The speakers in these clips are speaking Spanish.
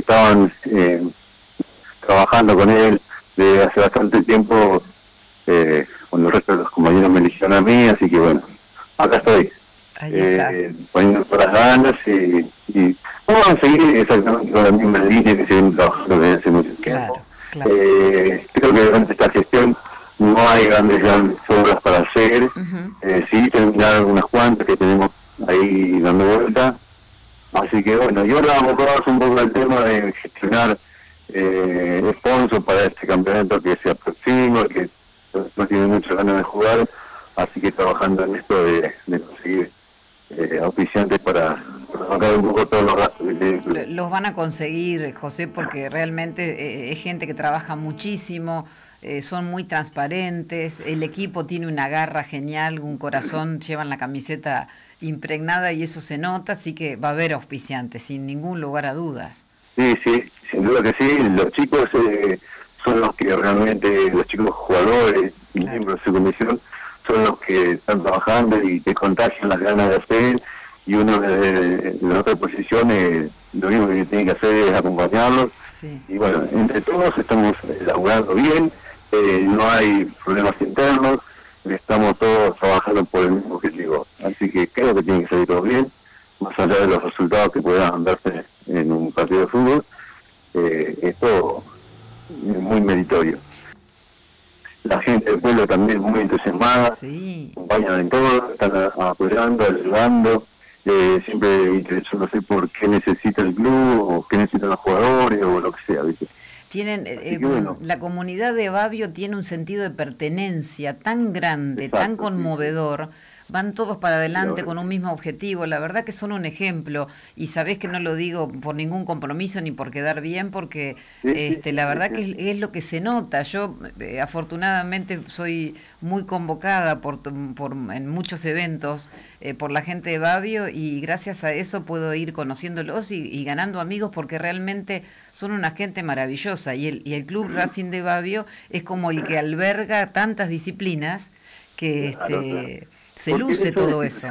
que estaban eh, trabajando con él de hace bastante tiempo, eh, cuando el resto de los compañeros me eligieron a mí, así que bueno, acá estoy. Eh, poniendo todas las ganas y, vamos a seguir exactamente con la misma línea que seguimos trabajando desde hace mucho tiempo. Eh, creo que durante esta gestión no hay grandes, grandes obras para hacer, eh, sí terminar algunas cuantas que tenemos ahí dando vuelta, así que bueno, y ahora vamos a un poco al tema de gestionar eh, sponsor para este campeonato que se aproxima, que no tiene muchas ganas de jugar, así que trabajando en esto de, de conseguir eh, oficiantes para, un poco todos los Los van a conseguir, José, porque realmente eh, es gente que trabaja muchísimo, eh, son muy transparentes, el equipo tiene una garra genial, un corazón, llevan la camiseta impregnada y eso se nota, así que va a haber auspiciantes, sin ningún lugar a dudas. Sí, sí, sin duda que sí, los chicos eh, son los que realmente, los chicos jugadores, miembros de su comisión, son los que están trabajando y te contagian las ganas de hacer. Y uno desde la otra posición lo único que tiene que hacer es acompañarlos. Y bueno, entre todos estamos laburando bien, eh, no hay problemas internos, estamos todos trabajando por el mismo que creo que tiene que salir todo bien, más allá de los resultados que puedan darse en un partido de fútbol, eh, es todo muy meritorio la gente del pueblo también muy entusiasmada, sí. acompañan en todo, están apoyando, ayudando, eh, siempre no sé por qué necesita el club o qué necesitan los jugadores o lo que sea, ¿viste? Tienen, eh, eh, la comunidad de Babio tiene un sentido de pertenencia tan grande, tan conmovedor van todos para adelante con un mismo objetivo. La verdad que son un ejemplo. Y sabés que no lo digo por ningún compromiso ni por quedar bien, porque este, la verdad que es, lo que se nota. Yo eh, afortunadamente soy muy convocada por, por en muchos eventos eh, por la gente de Babio y gracias a eso puedo ir conociéndolos y, ganando amigos porque realmente son una gente maravillosa. Y el, y el Club Racing de Babio es como el que alberga tantas disciplinas que este se luce todo eso.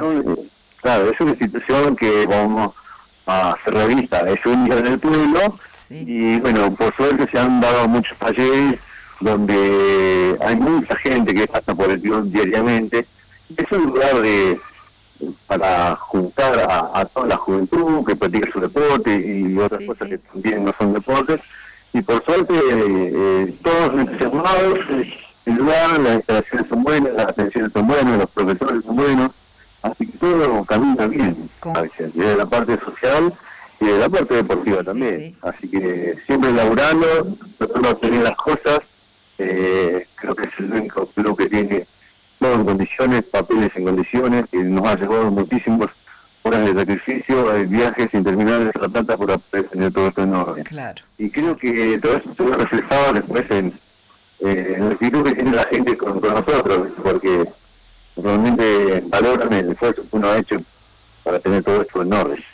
Claro, es una institución que vamos a hacer revista, es única en el pueblo y bueno, por suerte se han dado muchos talleres donde hay mucha gente que pasa por el club diariamente. Es un lugar de para juntar a, toda la juventud que practica su deporte y otras cosas que también no son deportes. Y por suerte, eh, eh todos entusiasmados, el lugar, las instalaciones son buenas, las atenciones son buenas, los profesores son buenos, así que todo camina bien, desde la parte social y de la parte deportiva también. Así que siempre laburando, nosotros tener las cosas, eh, creo que es el único club que tiene todo en condiciones, papeles en condiciones, que nos ha llevado muchísimos horas de sacrificio, hay viajes interminables a la plata por tener todo esto en orden. Claro. Y creo que todo eso se ve reflejado después en eh, en el actitud que tiene la gente con, nosotros, porque realmente valoran el esfuerzo que uno ha hecho para tener todo esto en orden.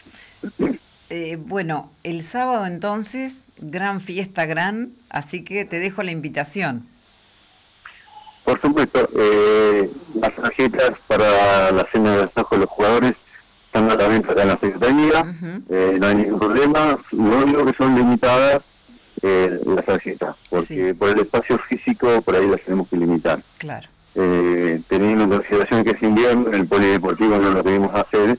Eh, bueno, el sábado entonces, gran fiesta, gran, así que te dejo la invitación. Por supuesto, eh, las tarjetas para la cena de asajo de los jugadores están a la venta en la Secretaría, eh, no hay ningún problema, lo único que son limitadas eh, las tarjetas, porque por el espacio físico por ahí las tenemos que limitar. Claro. Eh, teniendo en consideración que es invierno, en el polideportivo no lo queremos hacer,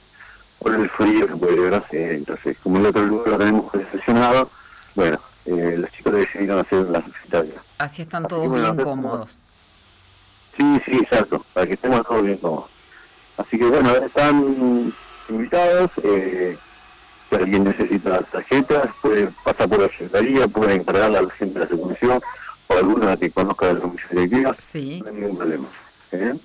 por el frío se puede hacer, entonces como el otro lugar lo tenemos seleccionado, bueno, eh, los chicos decidieron hacer las tarjetas. Así están todos bien cómodos. Sí, sí, exacto, para que estemos todos bien cómodos. Así que bueno, están invitados, eh, si alguien necesita las tarjetas, puede pasar por la secretaría, puede encargarla a la gente de la comisión o alguna que conozca de la comisión directiva. Sí. No hay ningún problema. ¿eh?